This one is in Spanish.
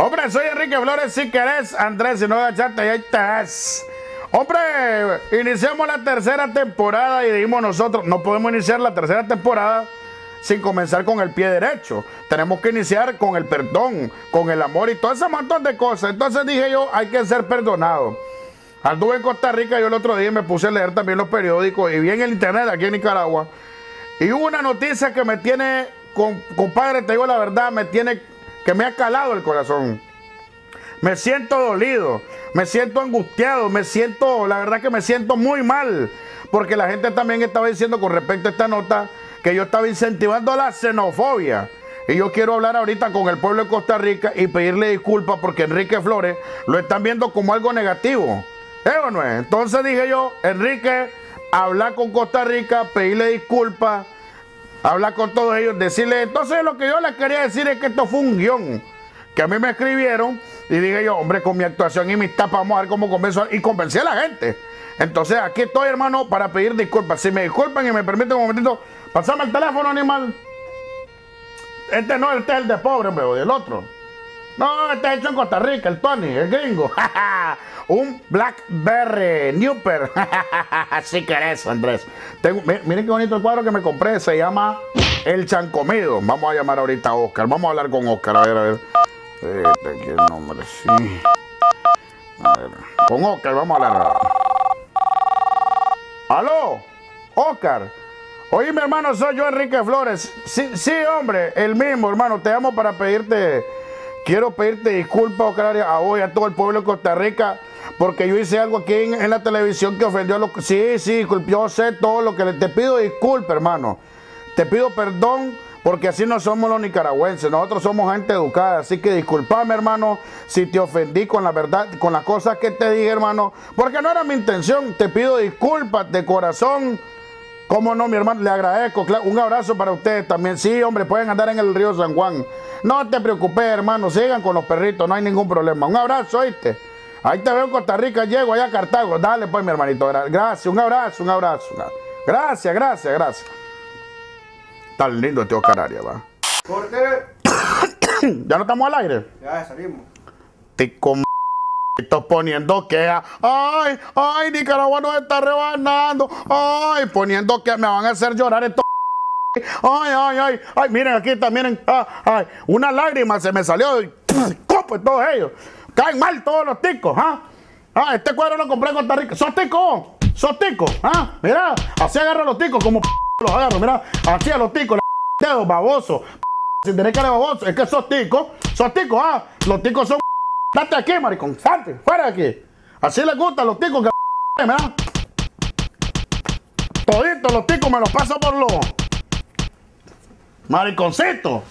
Hombre, soy Enrique Flores, si querés, Andrés, si no agacharte, ahí estás. Hombre, iniciamos la tercera temporada y dijimos nosotros, no podemos iniciar la tercera temporada sin comenzar con el pie derecho. Tenemos que iniciar con el perdón, con el amor y todo ese montón de cosas. Entonces dije yo, hay que ser perdonado. Anduve en Costa Rica, yo el otro día me puse a leer también los periódicos y vi en el internet aquí en Nicaragua. Y hubo una noticia que me tiene, compadre, te digo la verdad, me tiene que me ha calado el corazón. Me siento dolido, me siento angustiado, me siento, la verdad que me siento muy mal, porque la gente también estaba diciendo con respecto a esta nota que yo estaba incentivando la xenofobia. Y yo quiero hablar ahorita con el pueblo de Costa Rica y pedirle disculpas porque Enrique Flores lo están viendo como algo negativo. ¿Eh o no es? Entonces dije yo, Enrique, hablar con Costa Rica, pedirle disculpas habla con todos ellos, decirle, entonces lo que yo les quería decir es que esto fue un guion que a mí me escribieron y dije yo, hombre, con mi actuación y mis tapas vamos a ver cómo convenzo y convencí a la gente. Entonces aquí estoy, hermano, para pedir disculpas. Si me disculpan y me permiten un momentito, pasame el teléfono, animal. Este no, este es el de pobre, hombre, el otro. No, este es hecho en Costa Rica, el Tony, el gringo. un Blackberry Newper. si querés, Andrés. miren qué bonito el cuadro que me compré. Se llama El Chancomido. Vamos a llamar ahorita a Oscar. Vamos a hablar con Oscar. A ver, a ver. Este, ¿qué nombre? Sí. A ver. Con Oscar, vamos a hablar. ¿Aló? Oscar. Oye, mi hermano, soy yo, Enrique Flores. Sí, sí, hombre, el mismo, hermano. Te llamo para pedirte Quiero pedirte disculpas, Oscar, a hoy, a todo el pueblo de Costa Rica, porque yo hice algo aquí en, la televisión que ofendió a los... Sí, sí, yo sé todo lo que le... Te pido disculpas, hermano. Te pido perdón porque así no somos los nicaragüenses, nosotros somos gente educada, así que disculpame hermano si te ofendí con la verdad, con las cosas que te dije hermano, porque no era mi intención, te pido disculpas de corazón, ¿Cómo no, mi hermano? Le agradezco. Un abrazo para ustedes también. Sí, hombre, pueden andar en el río San Juan. No te preocupes, hermano. Sigan con los perritos, no hay ningún problema. Un abrazo, ¿oíste? Ahí te veo en Costa Rica, llego allá a Cartago. Dale, pues, mi hermanito. Gracias, un abrazo, un abrazo. Gracias, gracias, gracias. Tan lindo este Oscar Arias, va. ¿Por qué? ¿Ya no estamos al aire? Ya, salimos. Te com Estoy poniendo que, ay, ay, Nicaragua nos está rebanando, ay, poniendo que me van a hacer llorar estos. Ay, ay, ay, ay, miren aquí miren, ah, ay, una lágrima se me salió y copo en todos ellos. Caen mal todos los ticos, ¿ah? Ah, este cuadro lo compré en Costa Rica. ¿Sos tico? ¿Sos tico? ¿Ah? Mira, así agarro a los ticos como los agarro, mira, así a los ticos, dedos baboso, sin tener cara baboso, es que sos tico, sos tico, ah, los ticos son Date aquí, maricón. Salte, fuera de aquí. Así les gustan los ticos que ¿verdad? Toditos los ticos me los paso por los mariconcitos.